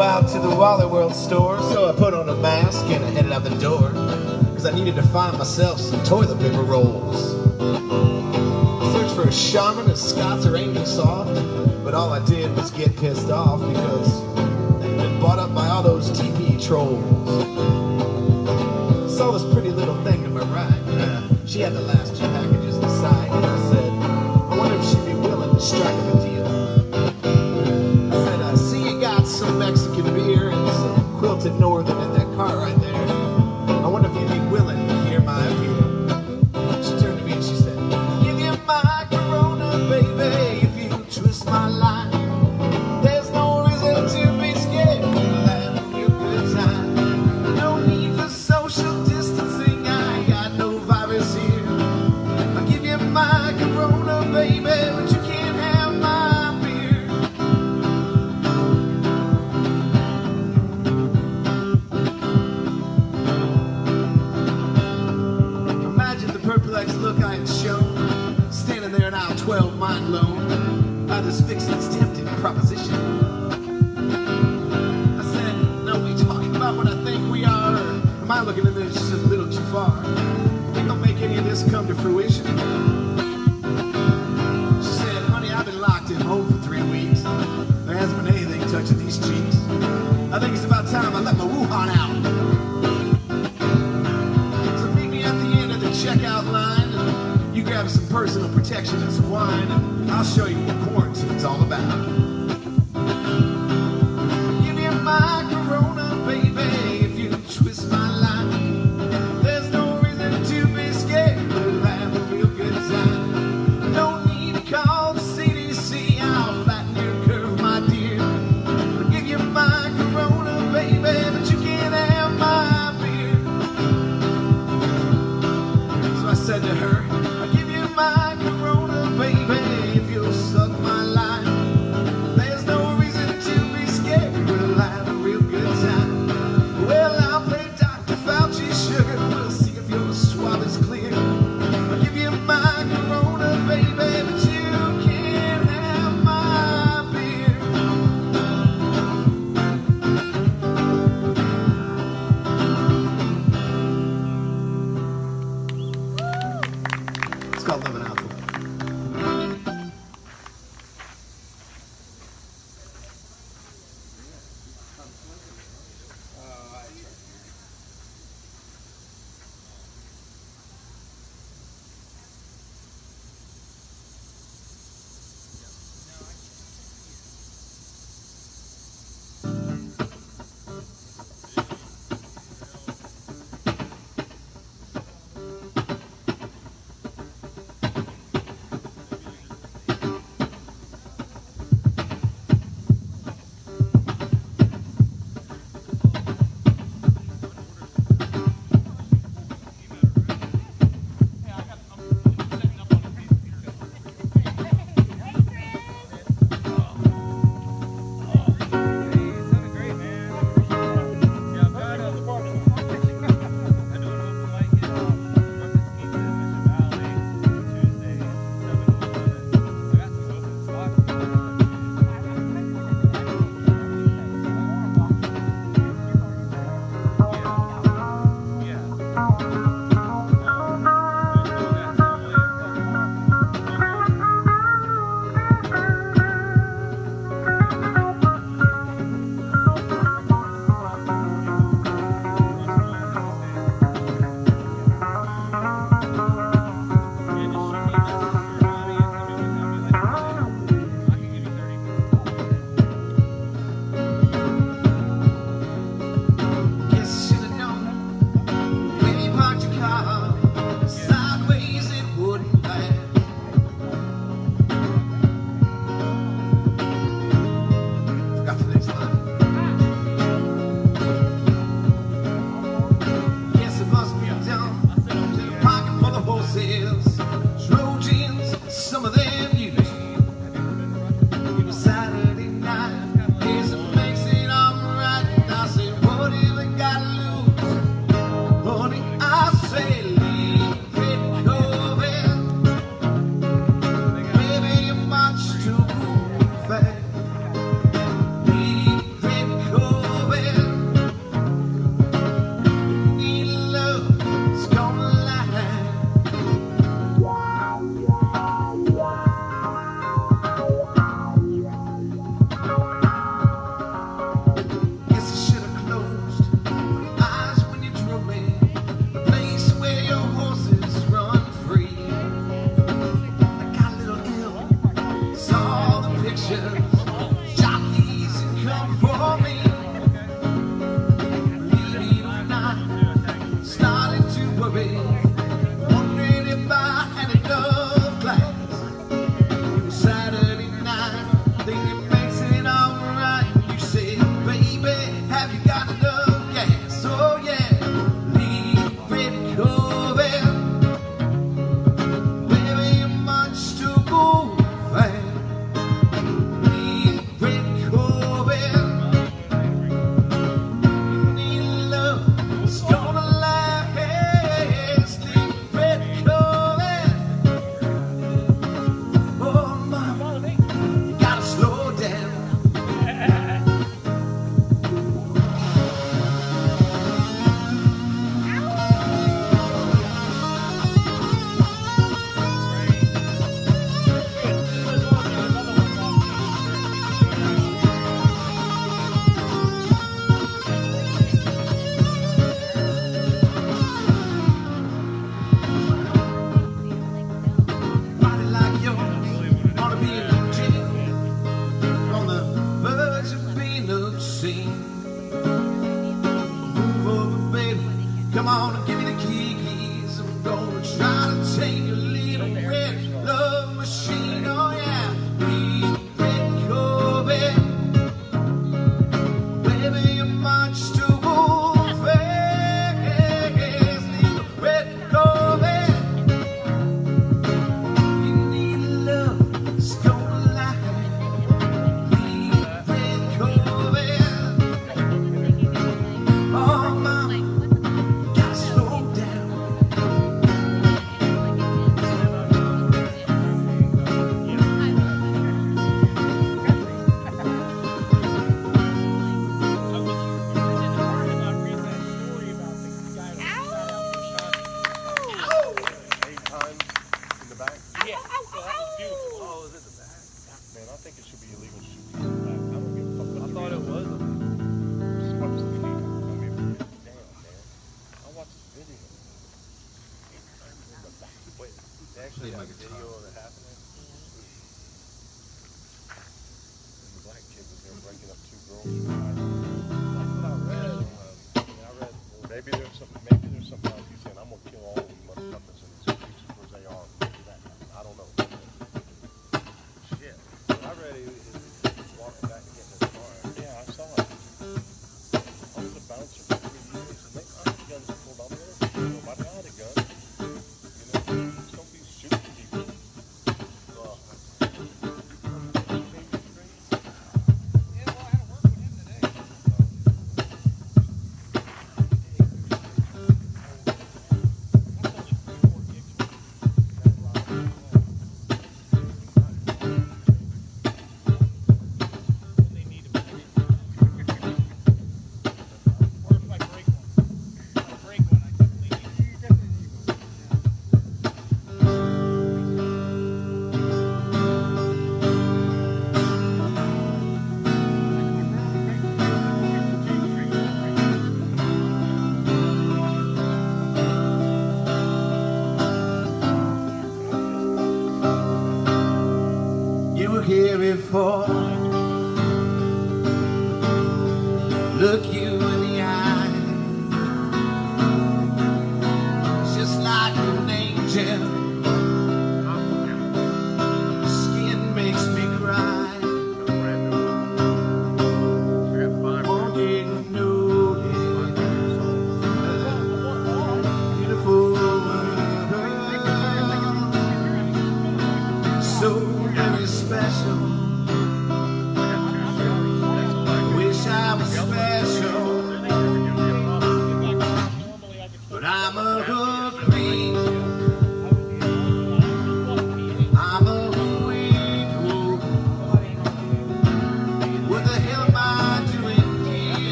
out to the Wally World store, so I put on a mask and I headed out the door. Cause I needed to find myself some toilet paper rolls. I searched for a Charmin a Scots, or Angel Soft, but all I did was get pissed off because they'd been bought up by all those TP trolls. Saw this pretty little thing to my right. She had the last two mind blown by this fixin's tempting proposition. I said, No, we talking about what I think we are, am I looking at this just a little too far? Think I'll make any of this come to fruition? She said, Honey, I've been locked in home for three weeks. There hasn't been anything touching these cheeks. I think it's about time I let my Wuhan out. So meet me at the end of the checkout line. You grab some personal protection and some wine, and I'll show you what quarantine's all about. Yeah. Come on give me Maybe there's before. Look you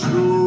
true.